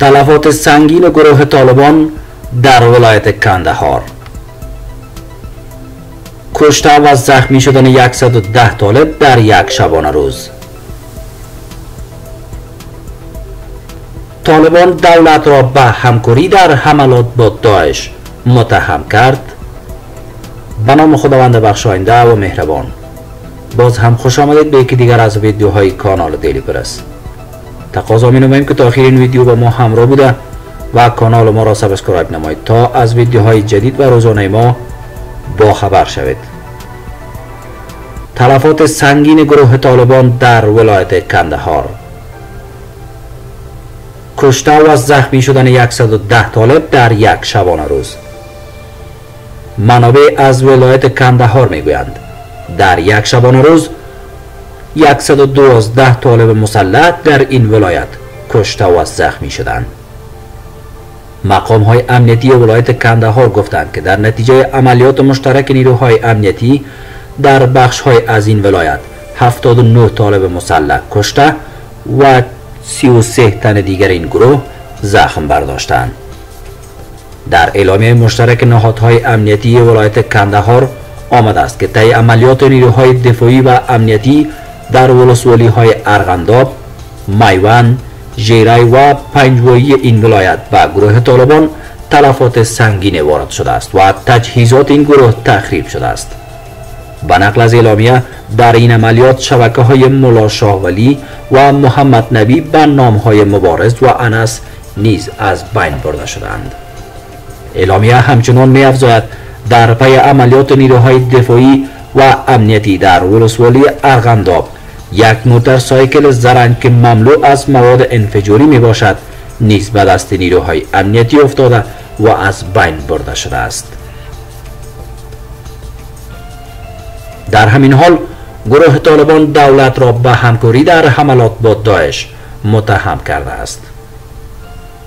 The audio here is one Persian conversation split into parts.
تلفات سنگین گروه طالبان در ولایت کندهار. کشته و زخمی شدن 110 طالب در یک شبانه روز. طالبان دولت را به همکاری در حملات با داعش متهم کرد. به نام خداوند بخشاینده و مهربان. باز هم خوش آمدید به یکی دیگر از ویدیوهای کانال دیلی پرس تقاضا می نماییم که تا آخر این ویدیو با ما همراه بوده و کانال ما را subscribe نمایید. تا از ویدیوهای جدید و روزانه ما با خبر شوید. تلفات سنگین گروه طالبان در ولایت کندهار. کشته و زخمی شدن 110 طالب در یک شبانه روز. منابع از ولایت کندهار می‌گویند در یک شبانه روز 112 طالب مسلح در این ولایت کشته و زخمی شدند. مقام های امنیتی ولایت کندهار گفتند که در نتیجه عملیات مشترک نیروهای امنیتی در بخش های از این ولایت 79 طالب مسلح کشته و 33 تن دیگر این گروه زخم برداشتند. در اعلامیه مشترک نهادهای امنیتی ولایت کندهار آمده است که طی عملیات نیروهای دفاعی و امنیتی در ولسوالی های ارغنداب، مایوان، ژیرای و پنجوایی این ولایت و گروه طالبان تلفات سنگین وارد شده است و تجهیزات این گروه تخریب شده است. به نقل از اعلامیه در این عملیات شبکه های ملا شاهولی و محمد نبی به نام های مبارز و انس نیز از بین برده شدند. اعلامیه همچنان می افزاید در پی عملیات نیروهای دفاعی و امنیتی در ولسوالی ارغنداب یک موتر سایکل زرنگ که مملو از مواد انفجاری می باشد نیز به دست نیروهای امنیتی افتاده و از بین برده شده است. در همین حال گروه طالبان دولت را به همکاری در حملات با داعش متهم کرده است.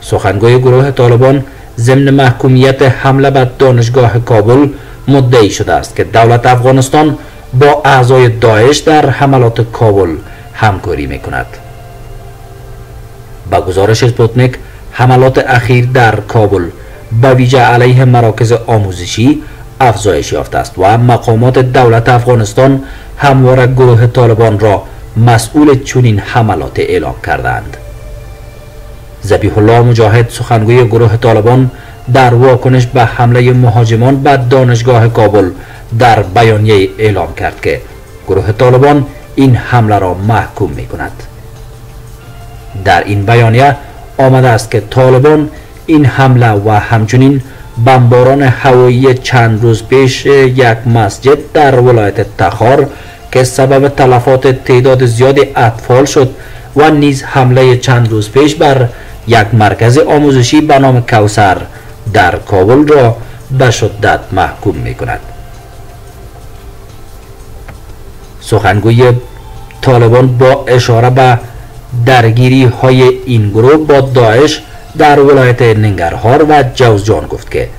سخنگوی گروه طالبان ضمن محکومیت حمله به دانشگاه کابل مدعی شده است که دولت افغانستان با اعضای داعش در حملات کابل همکاری می کند. با گزارش سپوتنیک حملات اخیر در کابل به ویژه علیه مراکز آموزشی افزایش یافته است و مقامات دولت افغانستان همواره گروه طالبان را مسئول چنین حملات اعلام کردند. زبیح الله مجاهد سخنگوی گروه طالبان در واکنش به حمله مهاجمان به دانشگاه کابل در بیانیه اعلام کرد که گروه طالبان این حمله را محکوم می کند. در این بیانیه آمده است که طالبان این حمله و همچنین بمباران هوایی چند روز پیش یک مسجد در ولایت تخار که سبب تلفات تعداد زیادی اطفال شد و نیز حمله چند روز پیش بر یک مرکز آموزشی به نام کوسر در کابل را به شدت محکوم می کند سخنگوی طالبان با اشاره به درگیری های این گروه با داعش در ولایت ننگرهار و جوزجان گفت که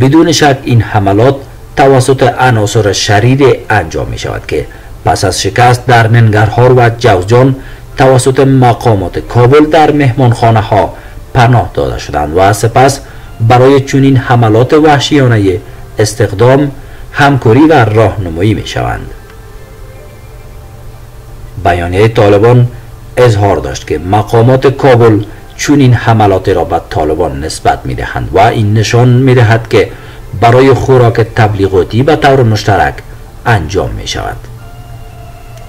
بدون شک این حملات توسط عناصر شریر انجام می شود که پس از شکست در ننگرهار و جوزجان توسط مقامات کابل در مهمانخانه ها پناه داده شدند و سپس برای چنین حملات وحشیانه استخدام همکاری و راهنمایی می شوند بیانیه طالبان اظهار داشت که مقامات کابل چنین حملات را به طالبان نسبت می دهند و این نشان می دهد که برای خوراک تبلیغاتی به طور مشترک انجام می شود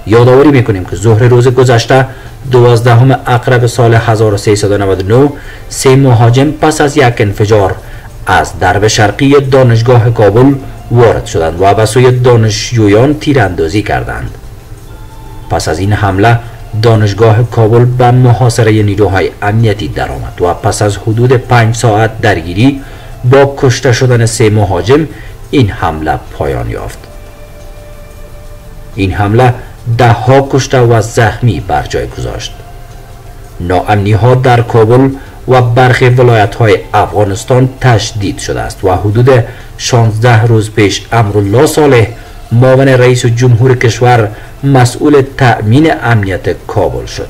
یادآوری می‌کنیم که ظهر روز گذشته دوازدهم اقرب سال 1399 سه مهاجم پس از یک انفجار از درب شرقی دانشگاه کابل وارد شدند و به سوی دانشجویان تیراندازی کردند. پس از این حمله دانشگاه کابل به محاصره نیروهای امنیتی درآمد و پس از حدود پنج ساعت درگیری با کشته شدن سه مهاجم این حمله پایان یافت. این حمله ده ها کشته و زخمی بر جای گذاشت. ناامنی ها در کابل و برخی ولایت های افغانستان تشدید شده است و حدود 16 روز پیش امرالله صالح معاون رئیس جمهور کشور مسئول تأمین امنیت کابل شد.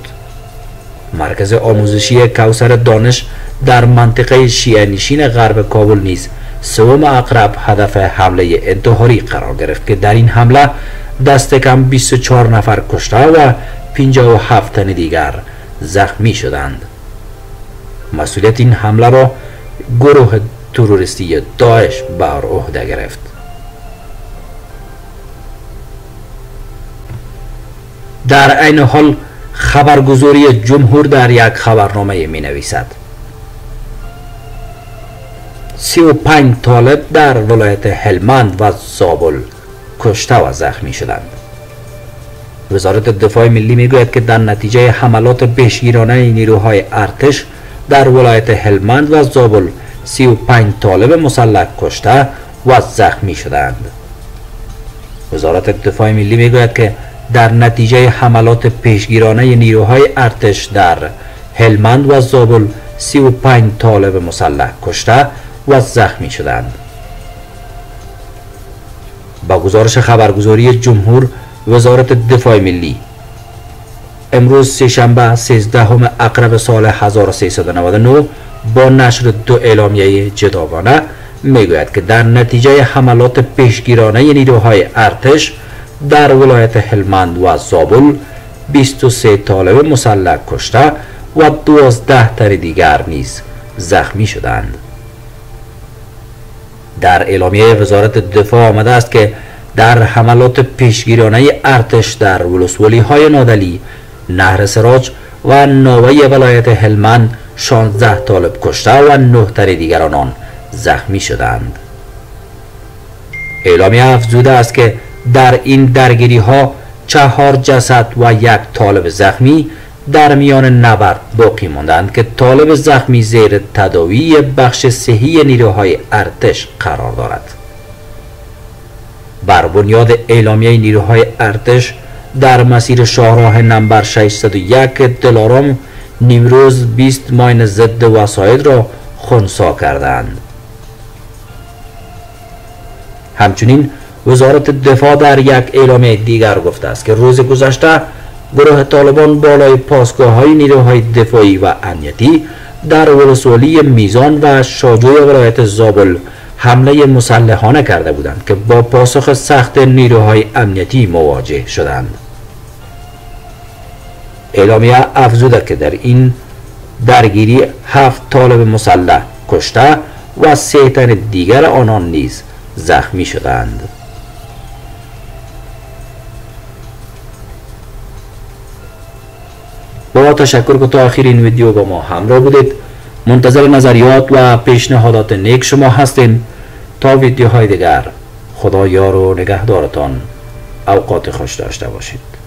مرکز آموزشی کوسر دانش در منطقه شیعه نشین غرب کابل نیز سوم اقرب هدف حمله انتحاری قرار گرفت که در این حمله دست کم 24 نفر کشته و 57 تن دیگر زخمی شدند. مسئولیت این حمله را گروه تروریستی داعش بر عهده گرفت. در عین حال خبرگزاری جمهور در یک خبرنامه می نویسد سی و پنج طالب در ولایت هلمند و زابل کشته و زخمی شدند. وزارت دفاع ملی می گوید که در نتیجه حملات پیشگیرانه نیروهای ارتش در ولایت هلمند و زابل سی و پنج طالب مسلح کشته و زخمی شدند. وزارت دفاع ملی می گوید که در نتیجه حملات پیشگیرانه نیروهای ارتش در هلمند و زابل سی و پنج طالب مسلح کشته و زخمی شدند. با گزارش خبرگزاری جمهور وزارت دفاع ملی. امروز سهشنبه 13 اقرب سال 1399 با نشر دو اعلامیه جداگانه می‌گوید که در نتیجه حملات پیشگیرانه نیروهای ارتش در ولایت هلمند و زابل 23 طالب مسلح کشته و 12 تن دیگر نیز زخمی شدند. در اعلامیه وزارت دفاع آمده است که در حملات پیشگیرانه ارتش در ولسوالی های نادلی نهر سراج و نوای ولایت هلمند 16 طالب کشته و 9 تن دیگر آنان زخمی شدند. اعلامیه افزوده است که در این درگیری ها چهار جسد و یک طالب زخمی در میان نبرد باقی ماندند که طالب زخمی زیر تداوی بخش صحی نیروهای ارتش قرار دارد. بر بنیاد اعلامیه نیروهای ارتش در مسیر شاهراه نمبر 601 دلارام نیمروز 20 ماین ضد وساید را خونسا کردند. همچنین وزارت دفاع در یک اعلامیه دیگر گفته است که روز گذشته گروه طالبان بالای پاسگاه های نیروهای دفاعی و امنیتی در ولسوالی میزان و شاجوی ولایت زابل حمله مسلحانه کرده بودند که با پاسخ سخت نیروهای امنیتی مواجه شدند. اعلامیه افزوده که در این درگیری هفت طالب مسلح کشته و سه تن دیگر آنان نیز زخمی شدند. تشکر که تا آخر این ویدیو با ما همراه بودید. منتظر نظریات و پیشنهادات نیک شما هستیم تا ویدیوهای دیگر خدا یار و نگهدارتان. اوقات خوش داشته باشید.